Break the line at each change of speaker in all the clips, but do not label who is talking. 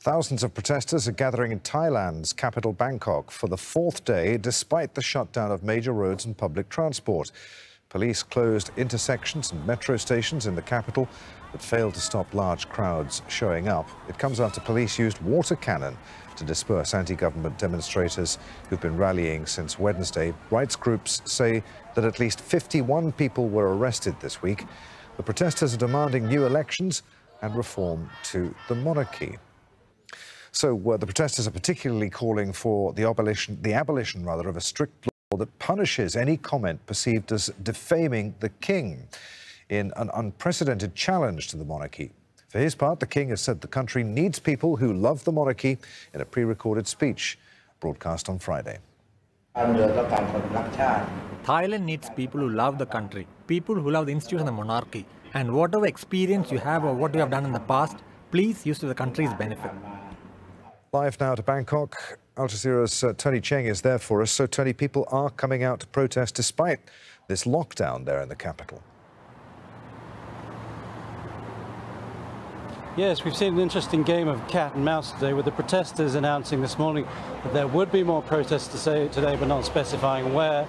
Thousands of protesters are gathering in Thailand's capital, Bangkok, for the fourth day, despite the shutdown of major roads and public transport. Police closed intersections and metro stations in the capital, but failed to stop large crowds showing up. It comes after police used water cannon to disperse anti-government demonstrators who've been rallying since Wednesday. Rights groups say that at least 51 people were arrested this week. The protesters are demanding new elections and reform to the monarchy. So uh, the protesters are particularly calling for the abolition, the abolition rather, of a strict law that punishes any comment perceived as defaming the king in an unprecedented challenge to the monarchy. For his part, the king has said the country needs people who love the monarchy in a pre-recorded speech broadcast on Friday.
Thailand needs people who love the country, people who love the institution of the monarchy. And whatever experience you have or what you have done in the past, please use to the country's benefit.
Live now to Bangkok. Al Jazeera's uh, Tony Cheng is there for us. So, Tony, people are coming out to protest despite this lockdown there in the capital.
Yes, we've seen an interesting game of cat and mouse today with the protesters announcing this morning that there would be more protests to say today, but not specifying where.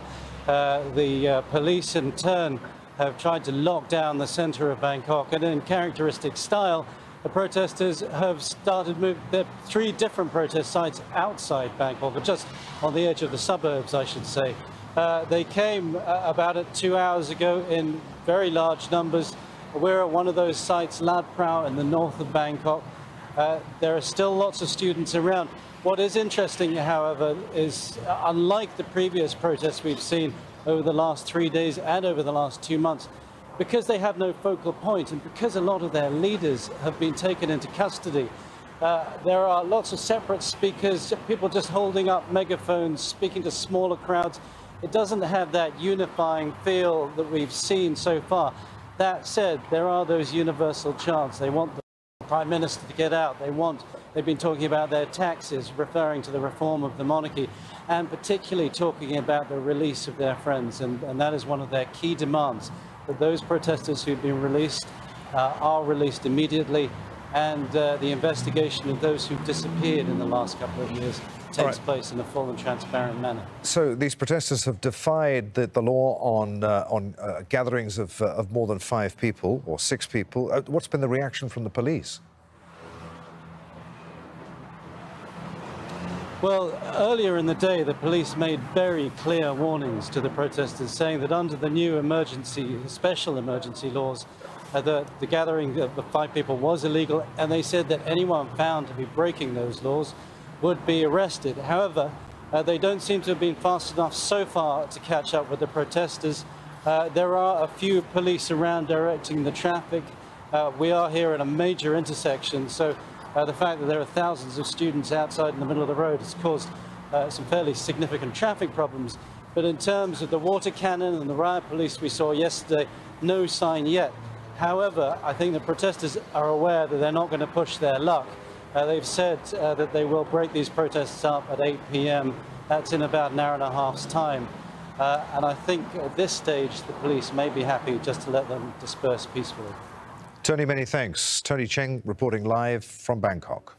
Uh, the uh, police, in turn, have tried to lock down the centre of Bangkok, and in characteristic style, the protesters have started moving. There are three different protest sites outside Bangkok, but just on the edge of the suburbs, I should say. Uh, they came uh, about it two hours ago in very large numbers. We're at one of those sites, Lat Phrao, in the north of Bangkok. Uh, there are still lots of students around. What is interesting, however, is uh, unlike the previous protests we've seen over the last three days and over the last two months, because they have no focal point and because a lot of their leaders have been taken into custody, uh, there are lots of separate speakers, people just holding up megaphones, speaking to smaller crowds. It doesn't have that unifying feel that we've seen so far. That said, there are those universal chants. They want the Prime Minister to get out. They want, they've been talking about their taxes, referring to the reform of the monarchy, and particularly talking about the release of their friends. And, and that is one of their key demands that those protesters who've been released uh, are released immediately and uh, the investigation of those who've disappeared in the last couple of years takes right. place in a full and transparent manner.
So these protesters have defied the, the law on uh, on uh, gatherings of, uh, of more than five people or six people. Uh, what's been the reaction from the police?
Well, earlier in the day, the police made very clear warnings to the protesters, saying that under the new emergency, special emergency laws, uh, the, the gathering of the five people was illegal, and they said that anyone found to be breaking those laws would be arrested. However, uh, they don't seem to have been fast enough so far to catch up with the protesters. Uh, there are a few police around directing the traffic. Uh, we are here at a major intersection, so uh, the fact that there are thousands of students outside in the middle of the road has caused uh, some fairly significant traffic problems. But in terms of the water cannon and the riot police we saw yesterday, no sign yet. However, I think the protesters are aware that they're not going to push their luck. Uh, they've said uh, that they will break these protests up at 8 p.m. That's in about an hour and a half's time. Uh, and I think at this stage, the police may be happy just to let them disperse peacefully.
Tony, many thanks. Tony Cheng reporting live from Bangkok.